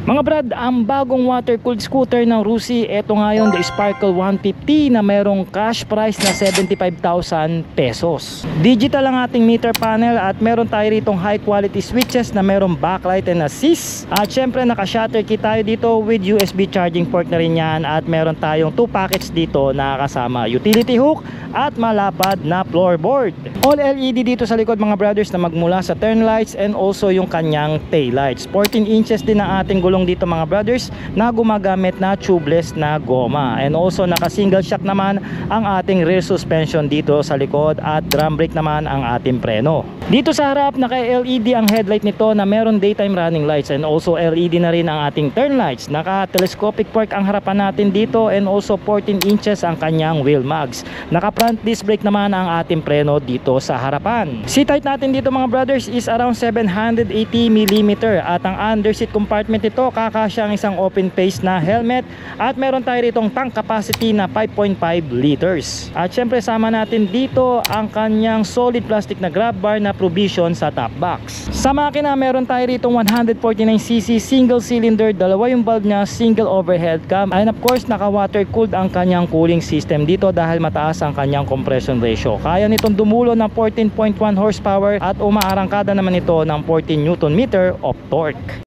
Mga brad, ang bagong water-cooled scooter ng Rusi, ito ngayon, the Sparkle 150 na merong cash price na 75,000 pesos. Digital ang ating meter panel at meron tayo ritong high quality switches na merong backlight and assist. At syempre naka-shutter key tayo dito with USB charging port na rin yan at meron tayong 2 packets dito na kasama utility hook at malapad na floorboard. All LED dito sa likod mga brothers na magmula sa turn lights and also yung kanyang tail lights. 14 inches din ang ating gulong dito mga brothers na gumagamit na tubeless na goma. And also naka single shock naman ang ating rear suspension dito sa likod at drum brake naman ang ating preno. Dito sa harap naka LED ang headlight nito na meron daytime running lights and also LED na rin ang ating turn lights. Naka telescopic park ang harapan natin dito and also 14 inches ang kanyang wheel mags. Naka front disc brake naman ang ating preno dito sa harapan. Seat height natin dito mga brothers is around 780 mm at ang underseat compartment nito kakasya ang isang open face na helmet at meron tayo ritong tank capacity na 5.5 liters. At syempre sama natin dito ang kanyang solid plastic na grab bar na provision sa top box. Sa makina meron tayo ritong 149cc single cylinder, dalawa yung valve niya, single overhead cam and of course naka water cooled ang kanyang cooling system dito dahil mataas ang kanyang compression ratio. Kaya nitong dumulo ng 14.1 horsepower at umaarangkada naman ito ng 14 newton meter of torque.